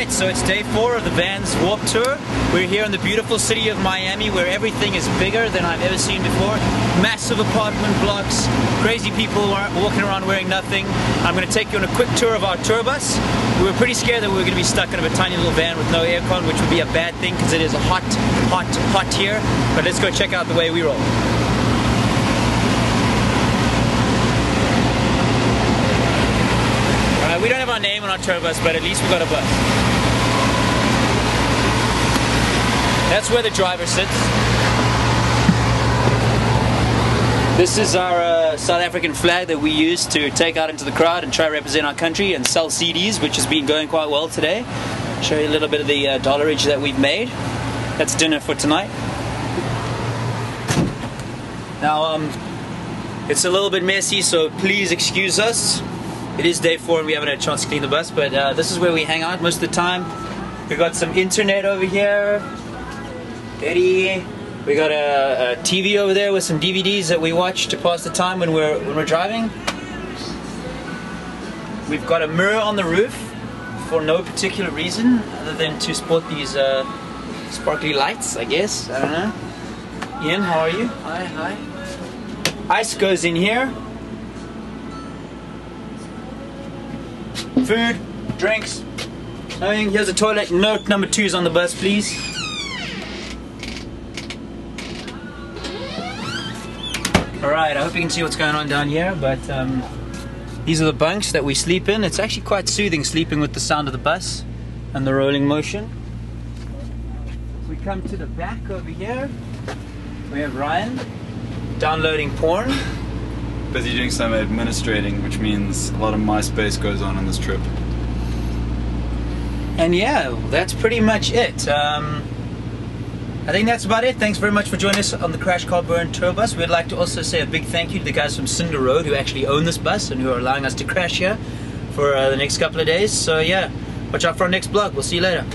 Alright, so it's day four of the Vans Warped Tour. We're here in the beautiful city of Miami where everything is bigger than I've ever seen before. Massive apartment blocks, crazy people walking around wearing nothing. I'm going to take you on a quick tour of our tour bus. We were pretty scared that we were going to be stuck in a tiny little van with no aircon, which would be a bad thing because it is hot, hot, hot here. But let's go check out the way we roll. Our name on our tour bus, but at least we got a bus. That's where the driver sits. This is our uh, South African flag that we use to take out into the crowd and try to represent our country and sell CDs, which has been going quite well today. Show you a little bit of the uh, dollarage that we've made. That's dinner for tonight. Now, um, it's a little bit messy, so please excuse us. It is day four and we haven't had a chance to clean the bus, but uh, this is where we hang out most of the time. We've got some internet over here. Eddie. We got a, a, TV over there with some DVDs that we watch to pass the time when we're when we're driving. We've got a mirror on the roof for no particular reason other than to sport these uh, sparkly lights, I guess. I don't know. Ian, how are you? Hi, hi. Ice goes in here. Food, drinks. I here's a toilet. Note number two is on the bus, please. Alright, I hope you can see what's going on down here, but um, these are the bunks that we sleep in. It's actually quite soothing sleeping with the sound of the bus and the rolling motion. We come to the back over here. We have Ryan downloading porn busy doing some administrating, which means a lot of MySpace goes on on this trip. And yeah, that's pretty much it. Um, I think that's about it. Thanks very much for joining us on the CrashCarBurn Tour Bus. We'd like to also say a big thank you to the guys from Cinder Road who actually own this bus and who are allowing us to crash here for uh, the next couple of days. So yeah, watch out for our next vlog. We'll see you later.